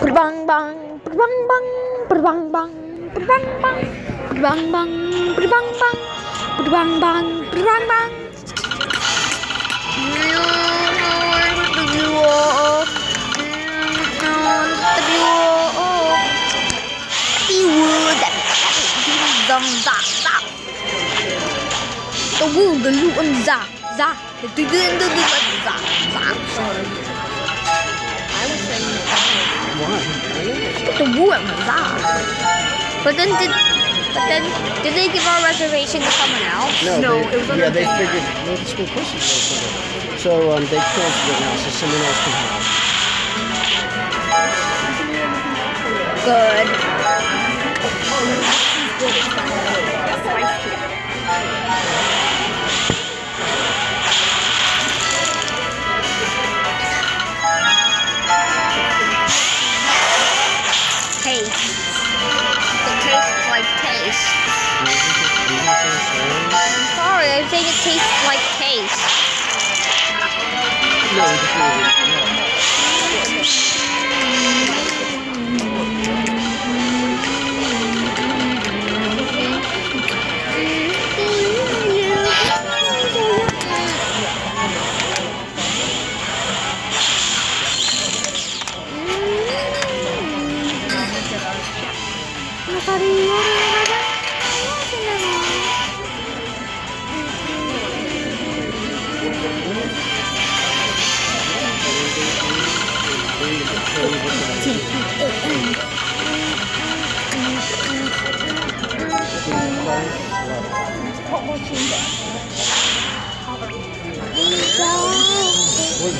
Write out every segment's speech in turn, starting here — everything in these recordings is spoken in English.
Berbang bang, berbang bang, berbang bang, berbang bang, berbang bang, berbang bang, berbang bang, berbang bang. The world, the loot, and za, za, the dig and the dig, za, za. I was saying Why? The wound, za. But then did, but then did they give our reservation to someone else? No, No, they, it was on yeah, the they thing. figured well, the school pushes or something. So um, they transferred it now, so someone else can have. it. Good. I think it tastes like taste. No,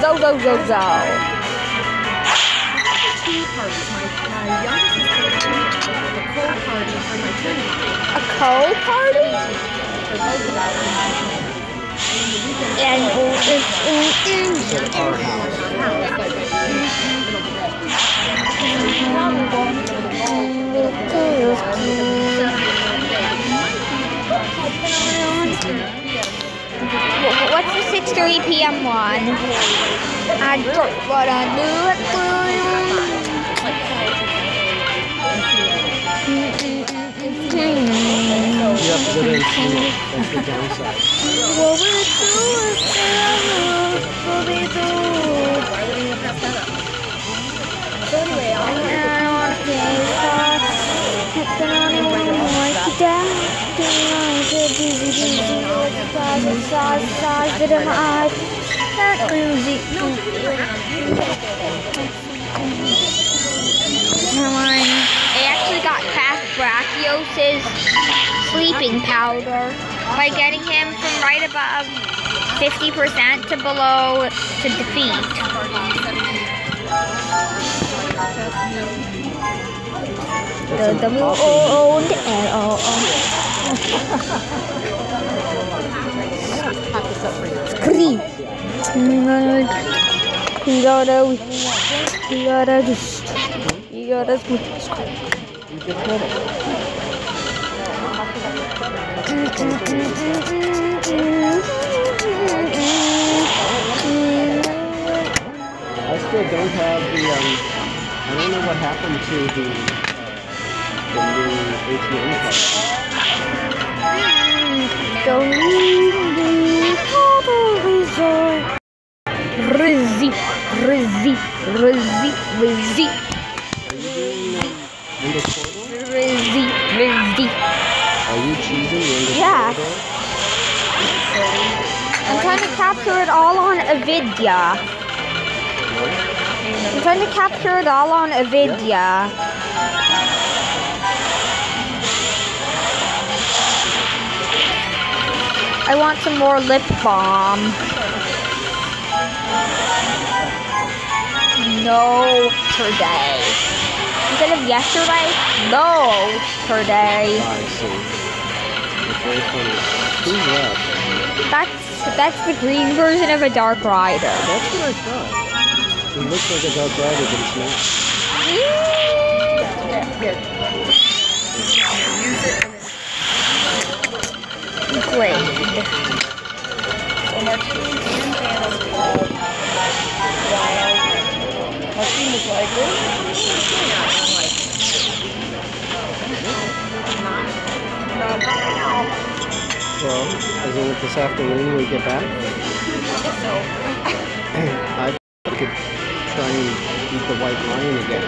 Zo zo zo zo. A cold party? And weekend And it's in our house. What's the 6 to 8 p.m. one? I don't wanna do it for you. Have to go there and see it. That's the downside. What we do is forever, what we do. So anyway, I I'll I actually got past Brachiosis sleeping powder by getting him from right above 50% to below to defeat. The W O O L O O. just did it. I still don't have the, um, I don't know what happened to the, the new ATM card. Don't need Rizzy, Rizzy, Rizzy, Are you doing, Windows Rizzy. Are you Windows Yeah. I'm trying to capture it all on Avidya. I'm trying to capture it all on Avidya. I want some more lip balm. Notre Dame. Instead of yesterday, no Dame. I see. It's very funny. Who's that? That's that's the green version of a Dark Rider. That's what I thought. He looks like a Dark Rider, but it's not. Here. Use it and then Blade. so Martine right now. Well, as in this afternoon we get back, I could try and eat the white lion again.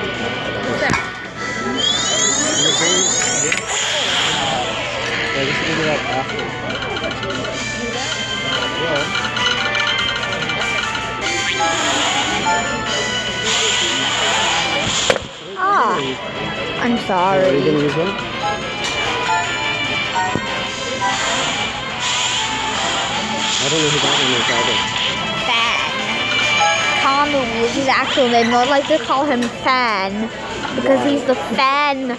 Yeah, we should do that after. Yeah. Ah, I'm Are you sorry. gonna use that? I don't know who that one is either. Fan. Kanu is his actual name. I'd like to call him Fan because Why? he's the Fan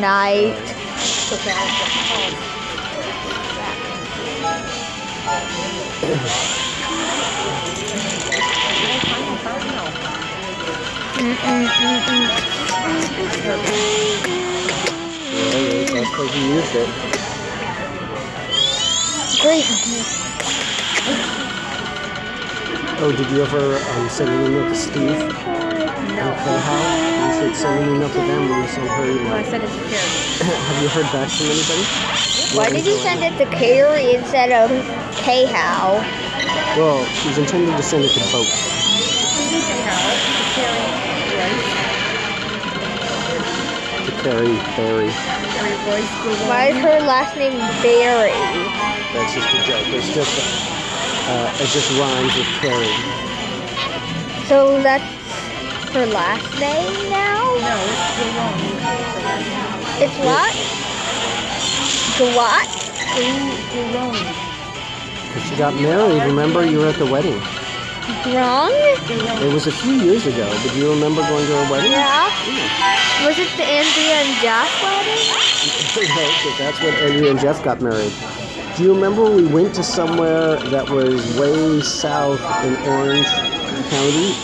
Knight. So because you used it. Great. Oh, did you ever um, send an email to Steve? No. Okay, how? You should send an email to them when you send her Well, I email. said it's a charity. Have you heard back from anybody? Why did you send it to Carrie instead of K-How? Well, she's intending to send it to both. Carrie Barry. Why is her last name Barry? That's just a joke. It's just uh, it just rhymes with Carrie. So that's her last name now? No, it's Garone. It's what? What? Garone. Because she got married. Remember, you were at the wedding. Wrong? It was a few years ago, but do you remember going to her wedding? Yeah. Was it the Andrea and Jeff wedding? no, that's when Andrea and Jeff got married. Do you remember we went to somewhere that was way south in Orange County?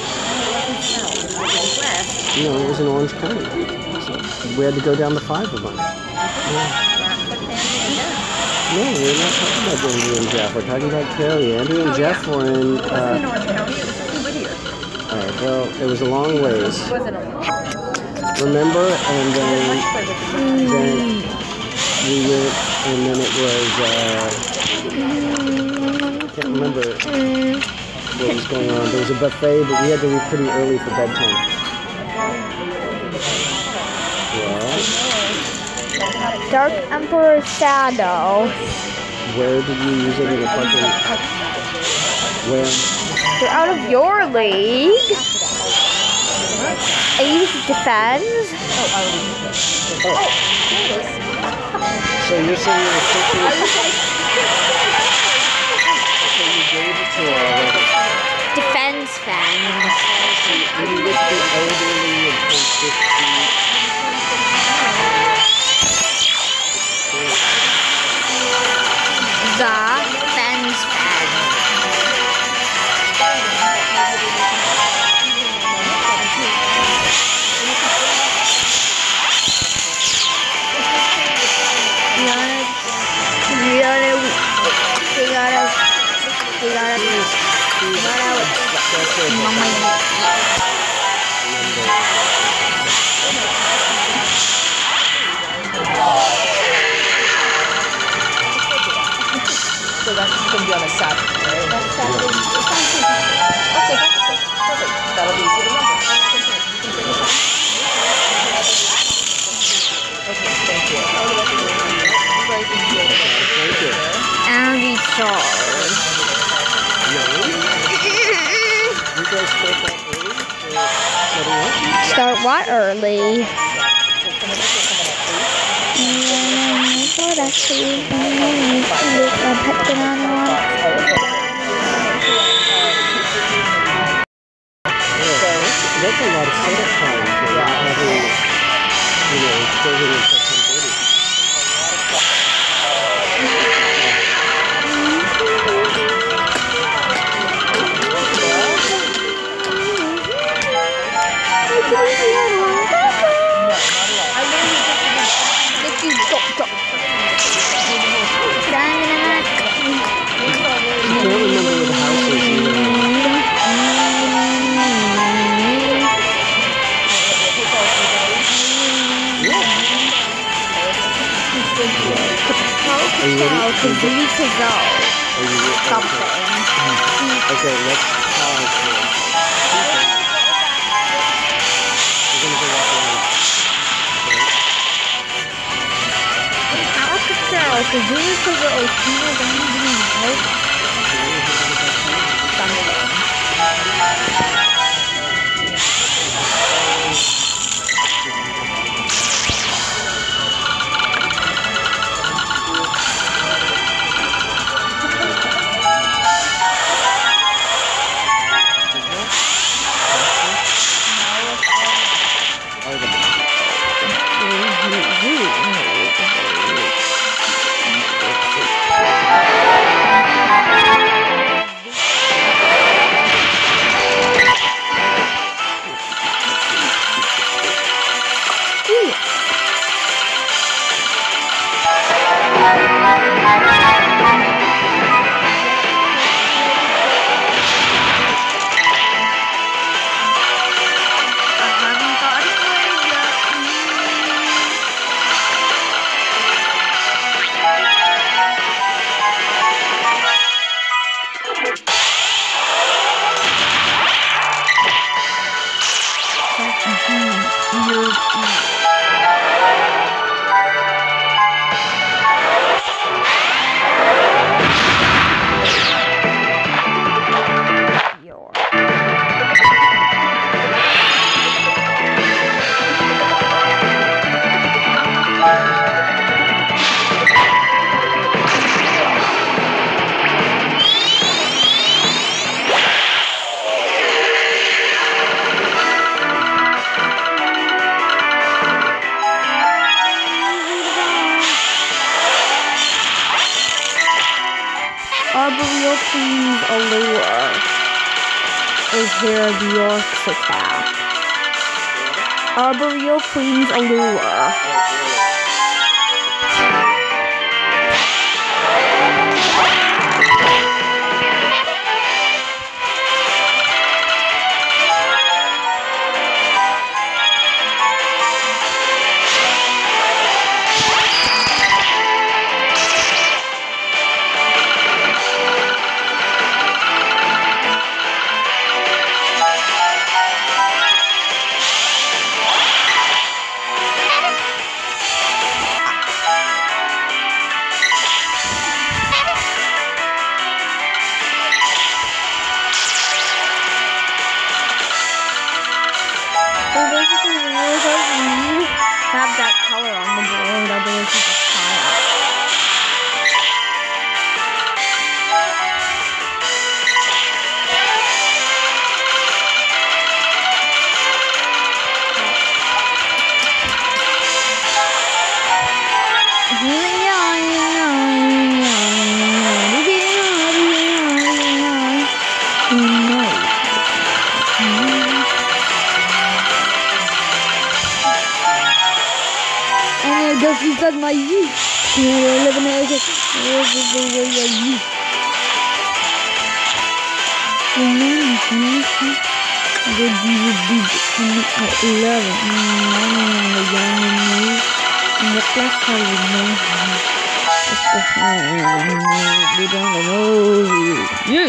You know, it was in Orange County. So we had to go down the five of them. No, we're not talking about Andrea and Jeff. We're talking about Carrie. Andrea and Oh, Jeff were in. It wasn't in Uh, Orange County. It was in Whittier. uh, well, it was a long ways. It wasn't a lot. Remember? And then, then we went, and then it was. Uh, I can't remember what was going on. There was a buffet, but we had to leave pretty early for bedtime. Dark Emperor Shadow. where did you use it in the parking? Where? They're out of your league. I used it defense. So you're saying you were taking? So you gave it to her already. Defense fans. And you elderly and 50. So thank you. Start what early? At eight. Have that color on the board, you just my you. You know, we're living in a where's the way are you? Good you do at eleven. Morning the young and me. And the black I would know. It's the hand. We don't know you.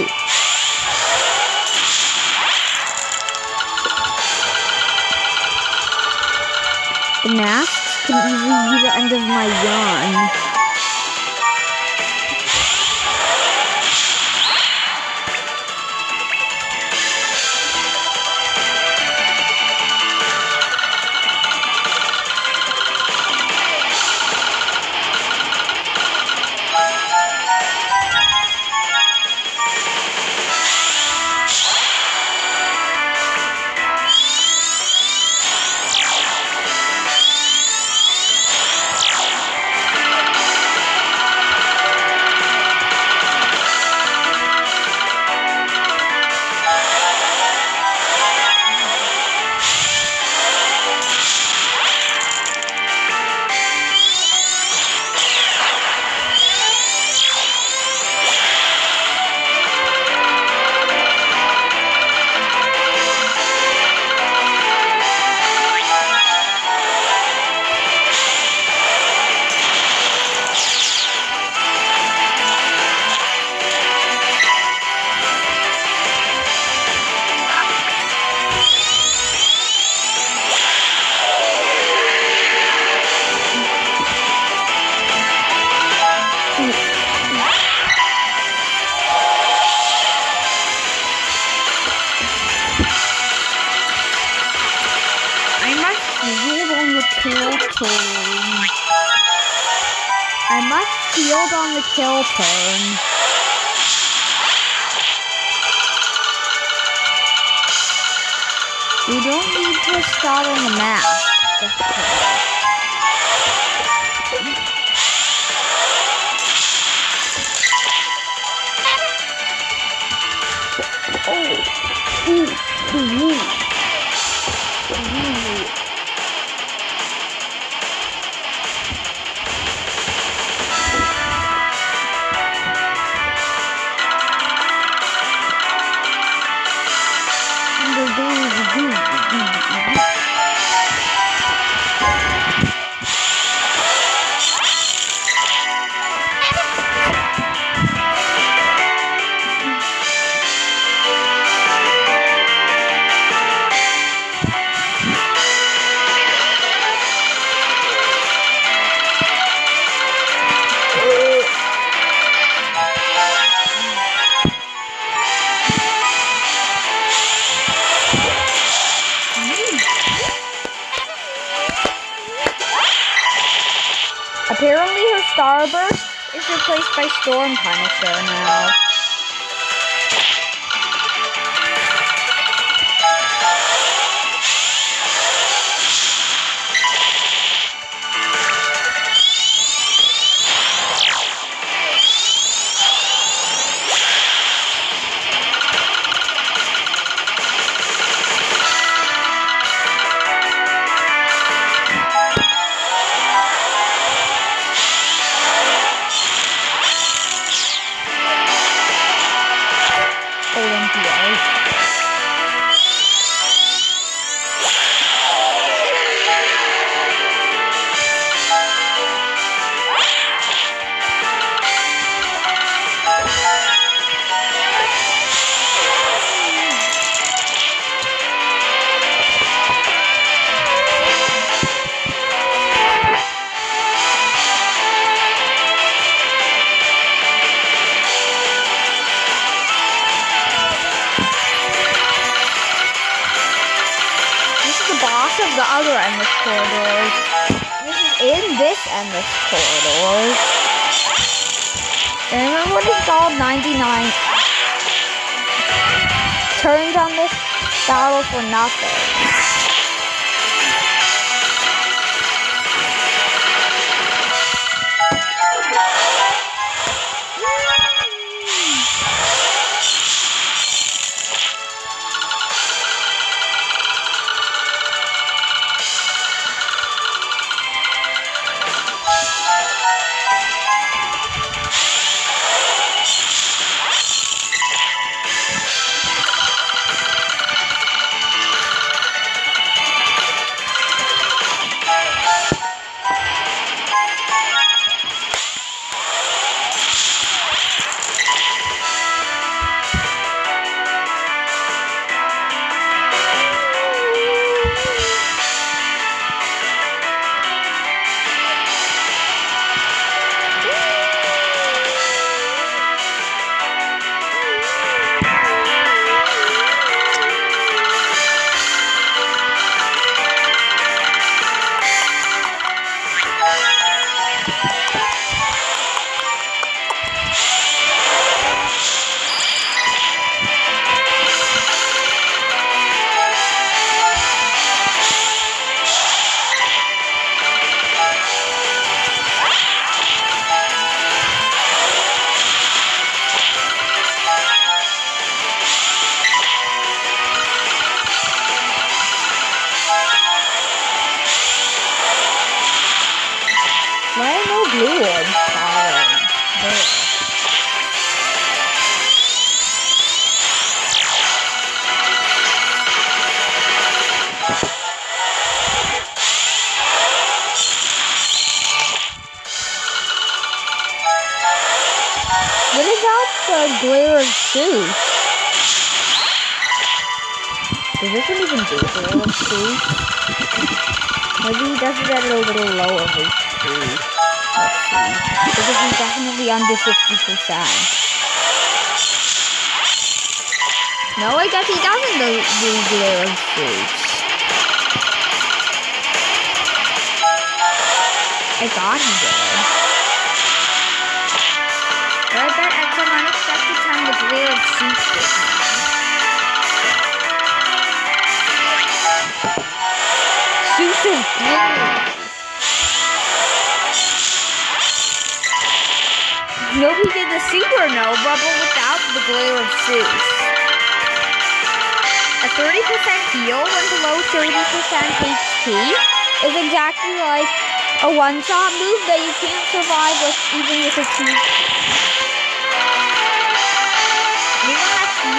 The masks my yarn. Apparently her starburst is replaced by Storm Punisher now. Is blue. Nobody did the supernova, but without the glare of Zeus. A 30% heal when below 30% HP is exactly like a one-shot move that you can't survive with even with a two.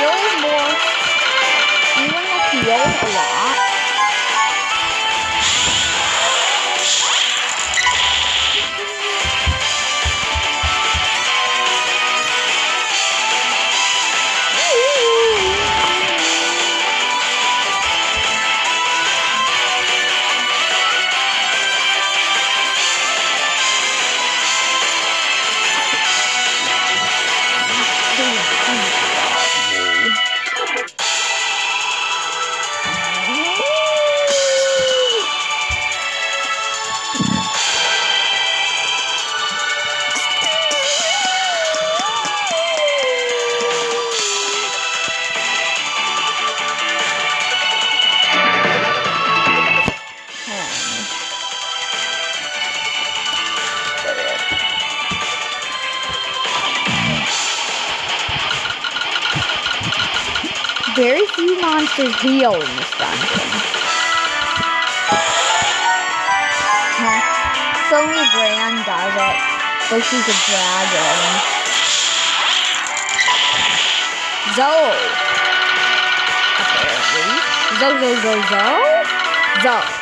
Anyone that heals more, anyone that heals a lot, she's a dragon. Zoe. Apparently. Zo, zo, zo, zo. Zo.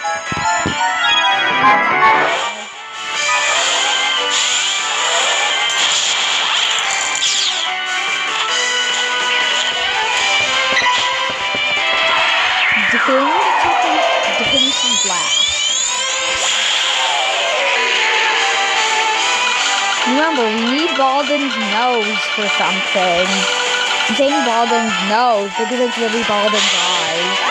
For something. Saying Balden's nose because it's really Balden's eyes.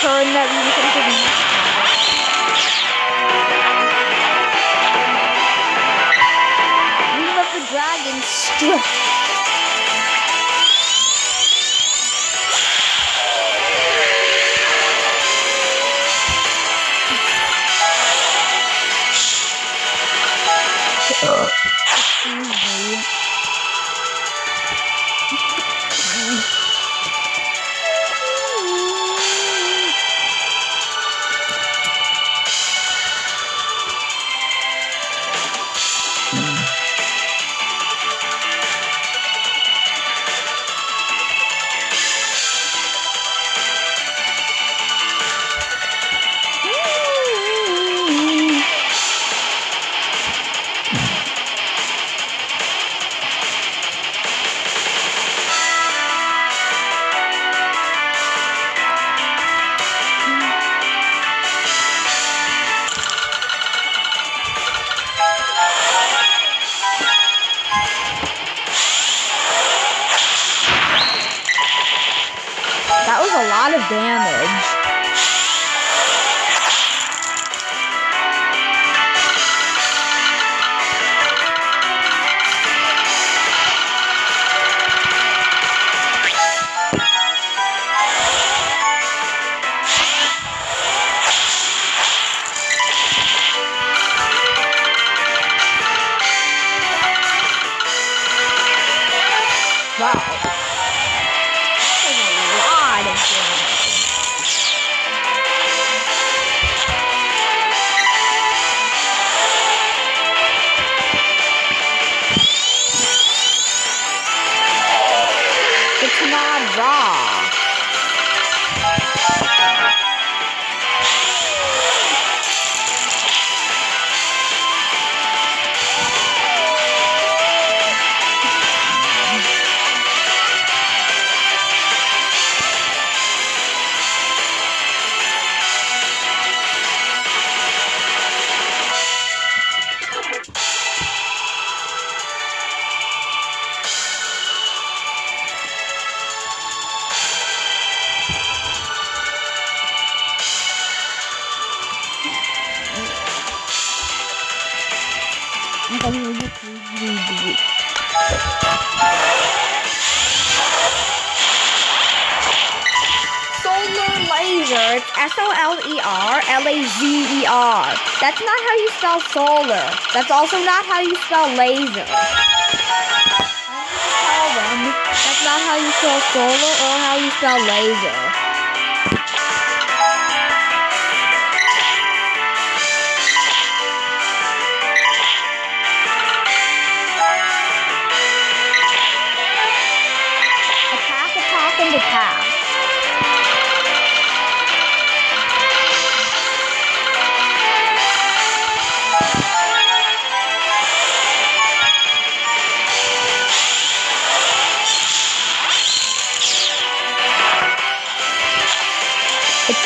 Turn that spell solar. That's also not how you spell laser. Tell them that's not how you spell solar or how you spell laser.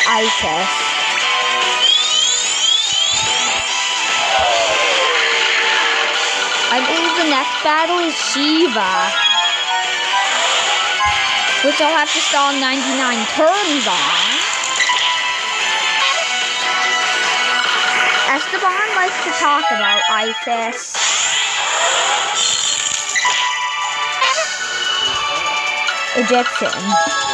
Isis. I believe the next battle is Shiva. Which I'll have to stall 99 turns on. Esteban likes to talk about Isis. Egyptian.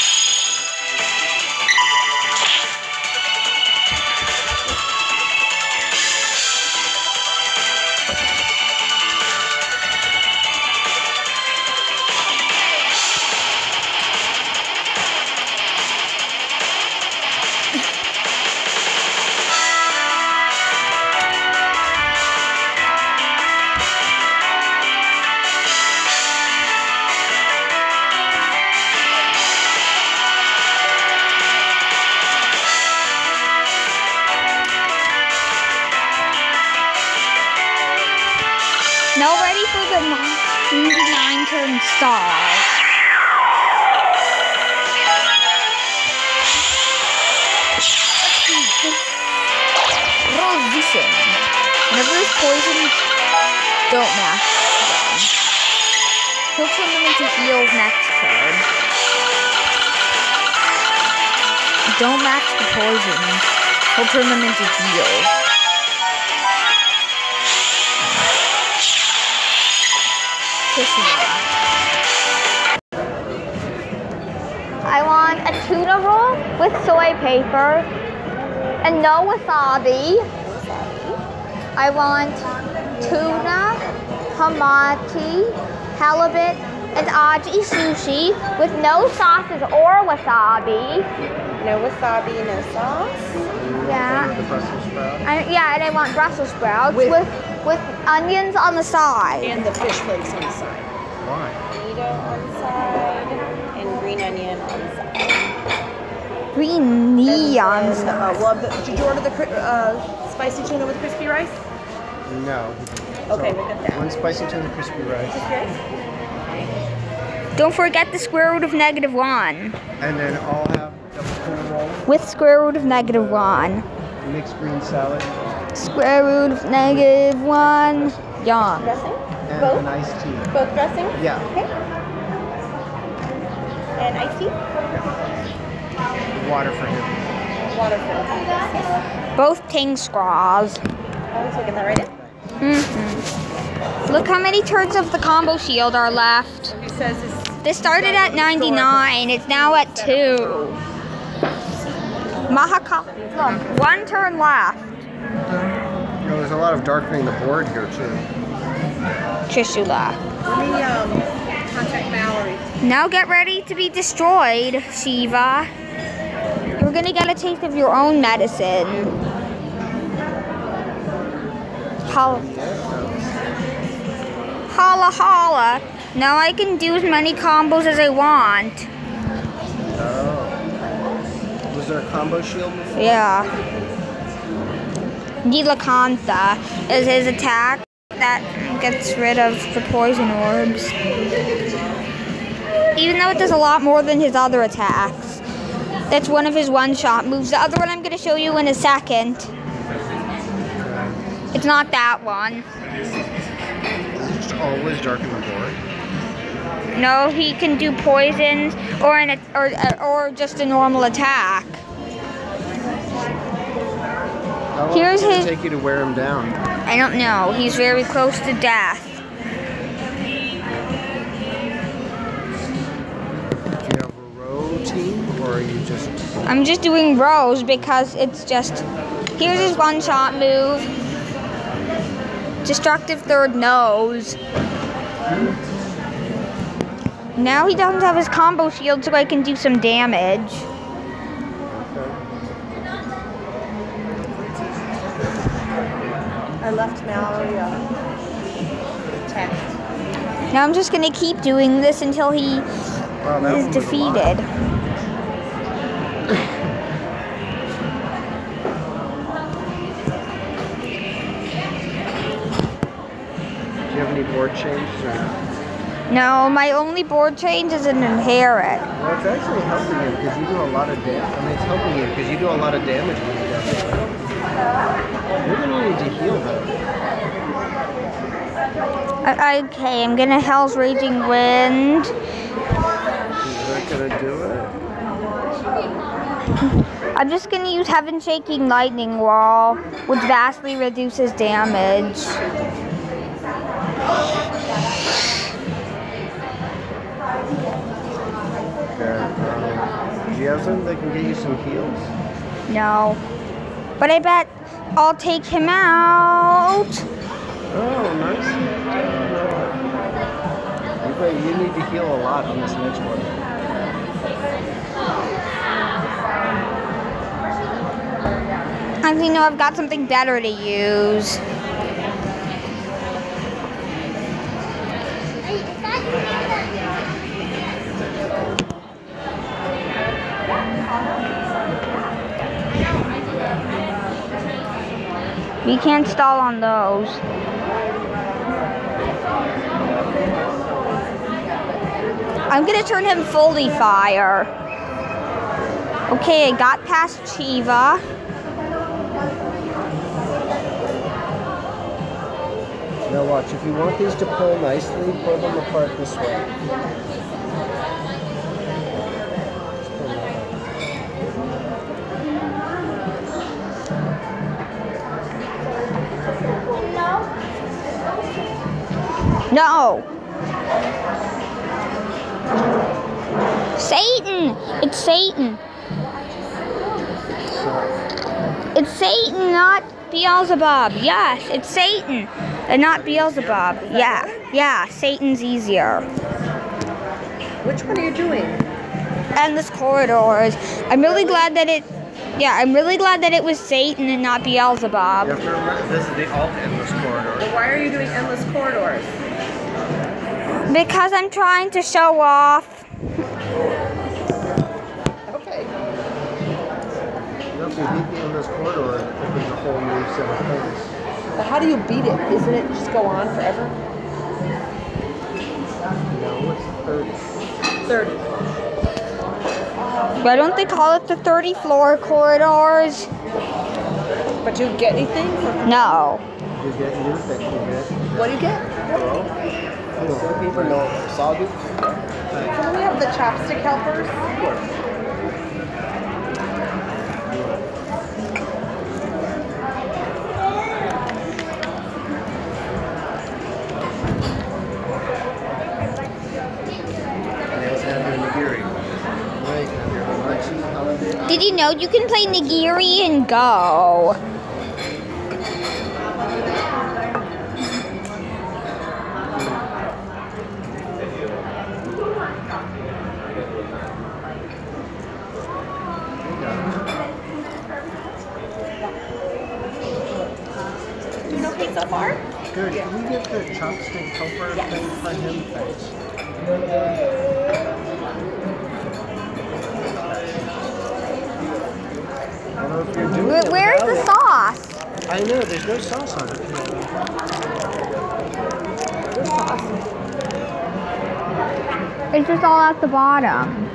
Don't match the poisons. He'll turn them into heals. I want a tuna roll with soy paper and no wasabi. I want tuna, hamachi, halibut, and aji sushi with no sauces or wasabi. No wasabi, no sauce. Yeah. The Brussels sprout. I, yeah, and I want Brussels sprouts With- with, with onions on the side. And the fish flakes on the side. Why? Tomato on the side and green onion on the side. Green neons. And, uh, well, the, did you order the uh, spicy tuna with crispy rice? No. Okay, we'll get that. One spicy tuna crispy rice, Crispy rice? Don't forget the square root of negative one. and then I'll have double tuna roll, With square root of negative one. mixed green salad, Square root of negative one. Yum. Dressing? and Both? an iced tea. Both dressing? Yeah. Okay. And iced tea? Water for him. Water for Both ting straws. Always look at that right in. hmm Look how many turns of the combo shield are left. Who says it's This started at 99. It's now at 2. Mahaka. Look, one turn left. You know, there's a lot of darkening the board here too. Trishula. Let me um, contact Mallory. Now get ready to be destroyed, Shiva. You're gonna get a taste of your own medicine. Holla. Holla holla. Now I can do as many combos as I want. There a combo shield before? Yeah. Nilakantha is his attack that gets rid of the poison orbs. Even though it does a lot more than his other attacks. That's one of his one-shot moves. The other one I'm going to show you in a second. It's not that one. Just always darken the board. No, he can do poisons or an or or just a normal attack. Here's it his- take you to wear him down? I don't know. He's very close to death. Do you have a row team, or are you just? I'm just doing rows because it's just. Here's his one shot move. Destructive third nose. Hmm? Now he doesn't have his combo shield, so I can do some damage. I left Mallory uh, a text. Now I'm just gonna keep doing this until he Wow, that is one was a lot. defeated. Do you have any board changes or not? No, my only board change is an inherit. Well, it's actually helping you because you do a lot of damage. I mean, it's helping you because you do a lot of damage when you get. You're gonna need to heal though. Okay, I'm gonna Hell's Raging Wind. Is that gonna do it? I'm just gonna use Heaven Shaking Lightning Wall, which vastly reduces damage. Okay. Um, do you have something that can get you some heals? No. But I bet I'll take him out. Oh, nice. You, you need to heal a lot on this next one. Actually, no, I've got something better to use. We can't stall on those. I'm gonna turn him fully fire. Okay, I got past Shiva. Now watch, if you want these to pull nicely, pull them apart this way. No. Satan! It's Satan. It's Satan, not Beelzebub. Yes, it's Satan and not Beelzebub. Yeah, yeah, Satan's easier. Which one are you doing? Endless corridors. I'm really glad that it. Yeah, I'm really glad that it was Satan and not Beelzebub. You have to remember, this is the alt endless corridor. Well, why are you doing endless corridors? Because I'm trying to show off. Okay. You know, if you beat the endless corridor, it opens a whole new set of things. But how do you beat it? Isn't it just go on forever? No, what's the third? 30. Why don't they call it the 30 floor corridors? But do you get anything? No. You get new things, you get. what do you get? People know sawdust. Can we have the chopstick helpers? Did you know you can play Nigiri and Go? Do you know Kate so far? Good. Can we get the chopstick helper thing for him? Thanks. I don't know if you're doing Where, where's the sauce? I know, there's no sauce on it. It's just all at the bottom.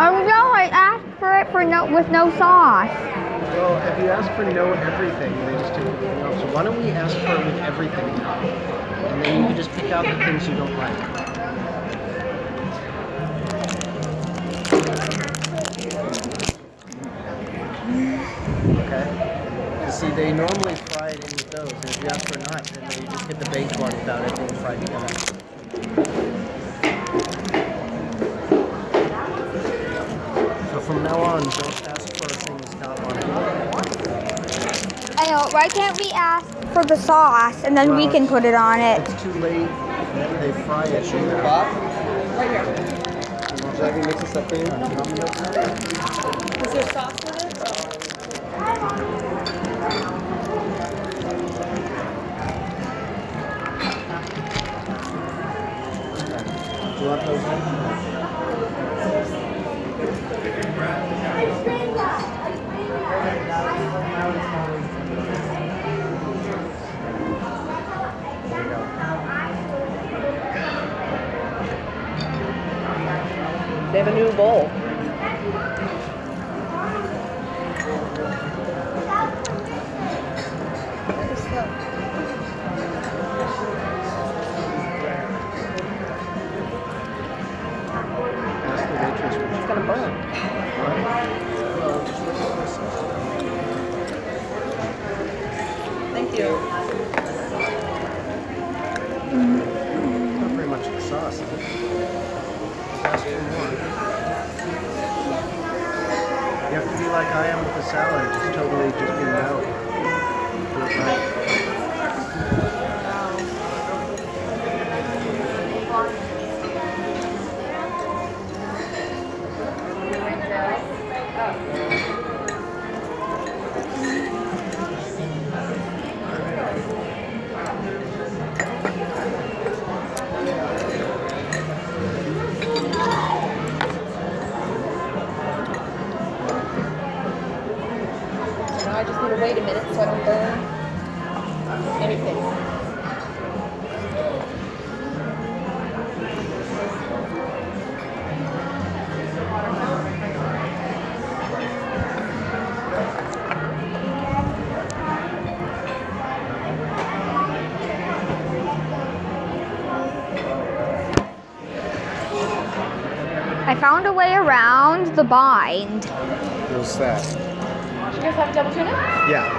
Oh no, I asked for it for no with no sauce. Well, if you ask for no everything, they just take everything else. So why don't we ask for it with everything? And then you can just pick out the things you don't like. Okay? See, they normally fry it in with those. And if you ask for not, then they just get the baked one without it being fried together. Can't we ask for the sauce and then we can put it on it? It's too late. Then they fry it. Sugar Right here. Do Is there sauce the bind. What's that? You guys have double tuna? Yeah.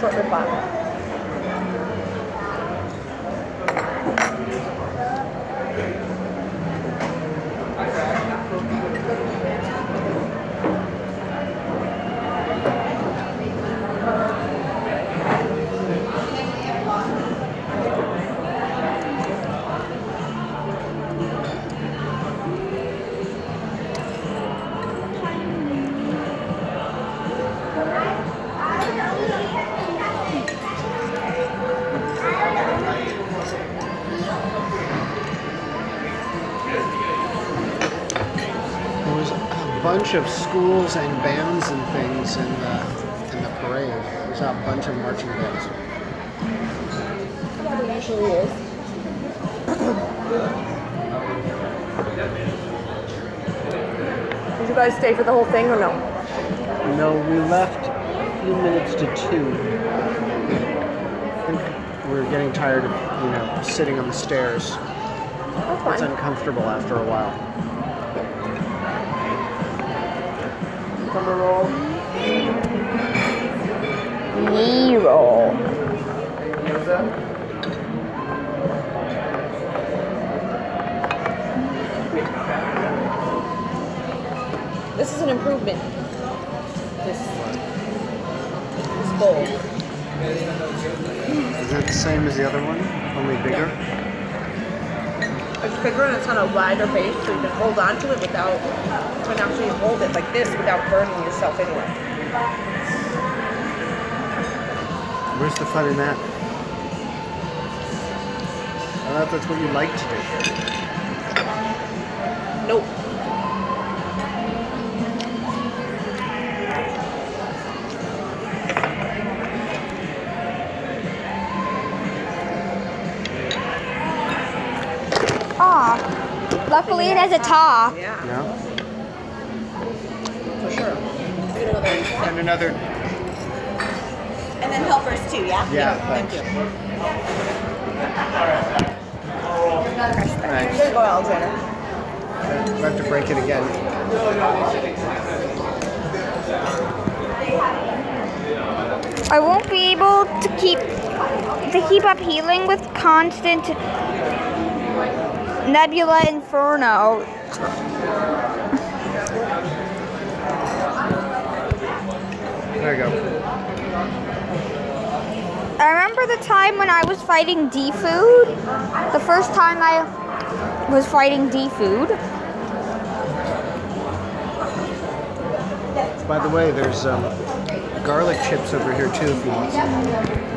สด吧 bunch of schools and bands and things in the in the parade. There was a bunch of marching bands. It is. Did you guys stay for the whole thing or no? No, we left a few minutes to two. I we're getting tired of, you know, sitting on the stairs. That's It's uncomfortable after a while. Summer roll. Knee roll. This is an improvement. This, this bowl. Is that the same as the other one? Only bigger? It's and it's on a wider base, so you can hold on to it without, can actually hold it like this without burning yourself anyway. Where's the fun in that? I thought that's what you like to do. It has a top. Yeah, No? for sure. And another. And then helpers too, yeah? Yeah, Thank thanks. you. Thanks. There you go, Alexander. I have to break it again. I won't be able to keep to keep up healing with constant Nebula There you go. I remember the time when I was fighting D Food. The first time I was fighting D Food. By the way, there's um, garlic chips over here too if you want some.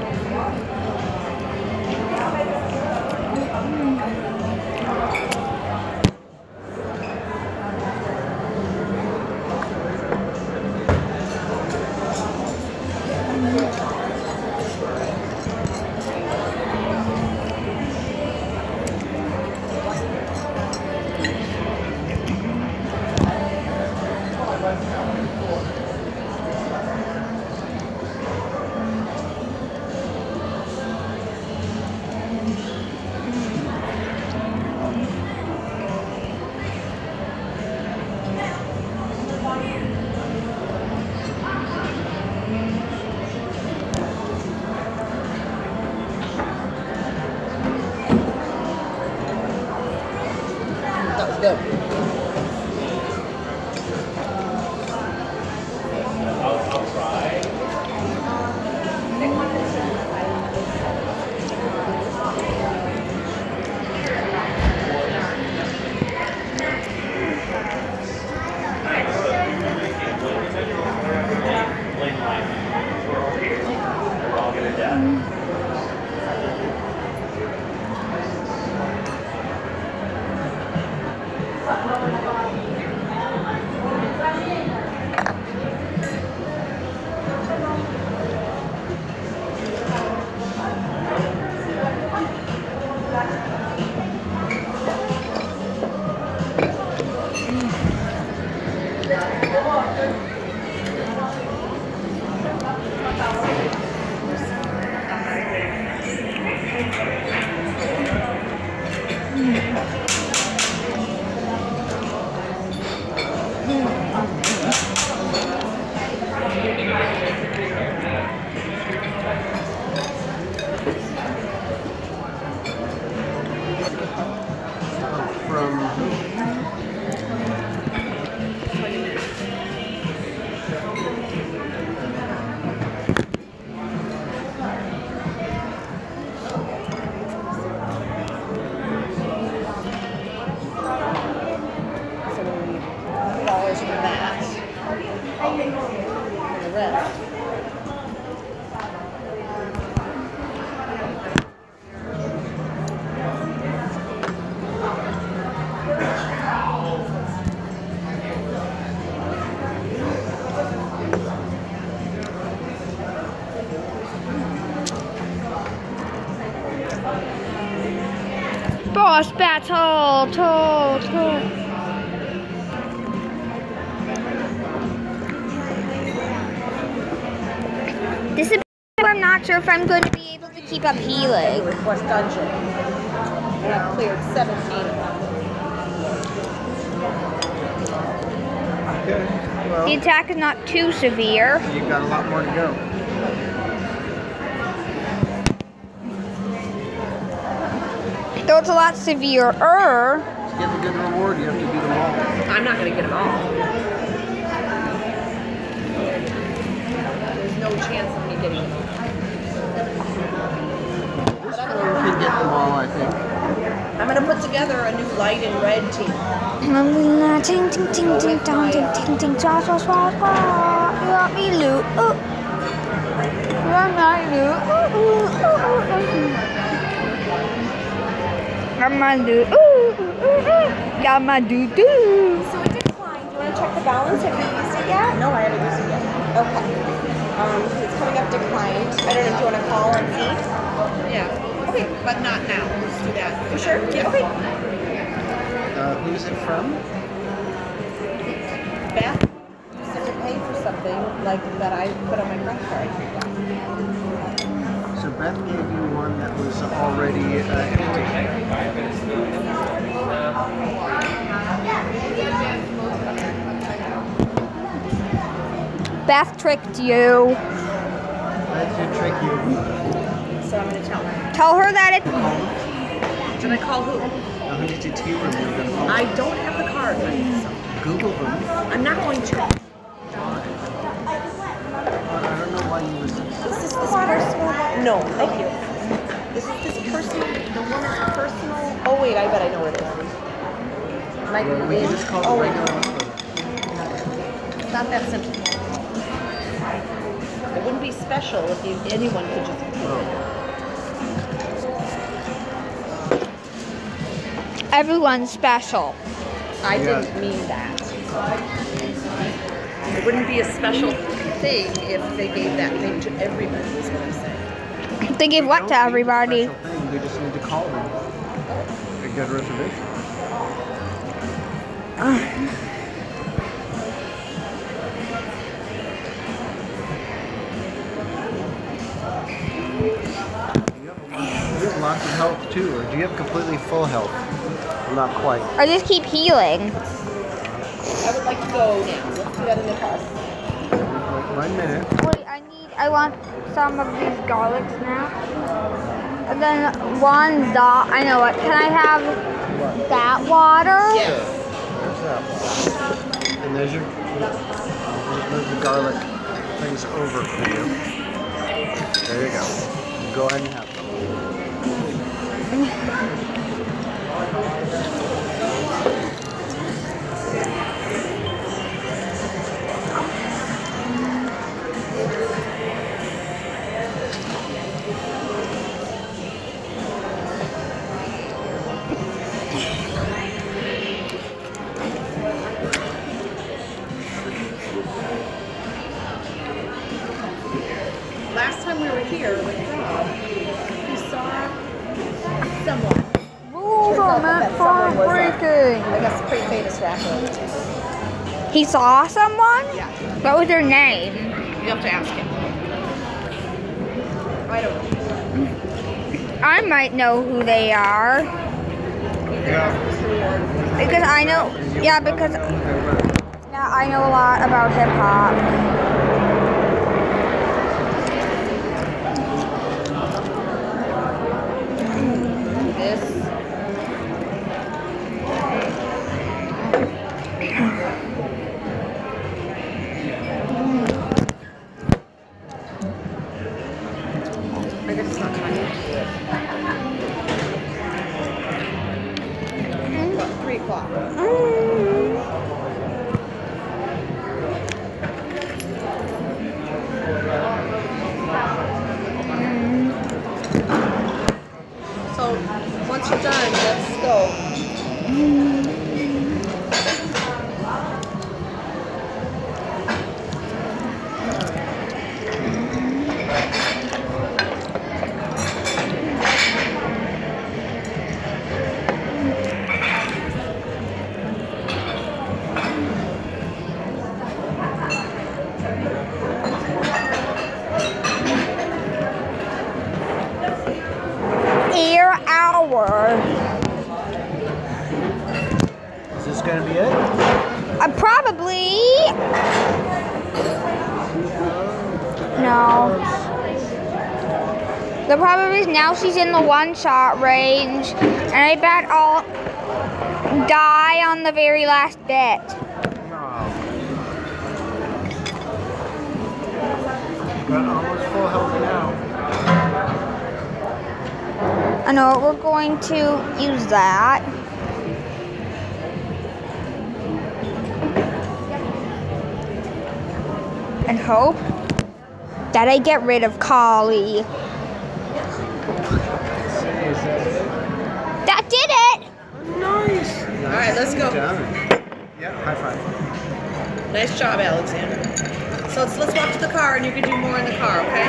Sure if I'm going to be able to keep up healing. Request dungeon. And I've cleared 17 of them. The attack is not too severe. you got a lot more to go. Though it's a lot severer. To get the good reward, you have to do them all. I'm not going to get them all. There's no chance of me getting them all. Think. I'm going to put together a new light and red team. Ting ting ting ting dong ting ting ting cha cha cha cha. You want me loot? Ooh. You want my loot? Ooh ooh ooh ooh ooh. Got my loot. Ooh ooh ooh ooh. Got my doo doo. So it declined. Do you want to check the balance? Have you used it yet? No, I haven't used it yet. Okay. Um, it's coming up declined. I don't know. Do you want to call and see? Yeah. Okay, but not now. Let's do that. You sure? Yeah. Okay. Uh, who's it from? Beth used it to pay for something like that I put on my credit card. So Beth gave you one that was already uh, empty. Beth tricked you. That should trick you. So I'm going to tell her. Tell her that it. Should I call who? Now, who did you tea room you're gonna call? I don't have the card. So Google them. I'm not going to. I don't know why you were so Is this this personal? No, thank you. This is it this personal? The one that's personal? Oh wait, I bet I know where it is. Might Well, we can just call oh, the wait, regular. It's not that simple. It wouldn't be special if you, anyone could just do Everyone's special. I Yeah. didn't mean that. It wouldn't be a special thing if they gave that thing to everybody, is what I'm saying. They give what to everybody? special Thing. You just need to call them. And get a reservation. You have lots of health too, or do you have completely full health? Not quite. Or just keep healing. I would like to go now. Let's do that in the car. Like one minute. Wait, I need. I want some of these garlics now. And then one dot. I know what. Can I have What? that water? Yes. There's that one. And there's your. Just move the garlic things over for you. There you go. Go ahead and have them. Pretty famous rapper. He saw someone? Yeah. What was their name? You have to ask him. I don't know. I might know who they are. Yeah. Because I know, yeah, because yeah, I know a lot about hip hop. か。うん now she's in the one shot range, and I bet I'll die on the very last bit. Got almost full health now. I know we're going to use that. And hope that I get rid of Collie. That did it! Nice. All right, let's go. Done. Yeah, high five. Nice job, Alexander. So let's, let's walk to the car and you can do more in the car, okay?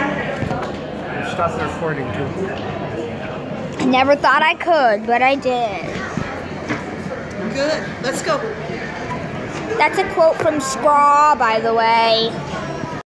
Stop the recording too. I never thought I could, but I did. Good. Let's go. That's a quote from Scraw, by the way.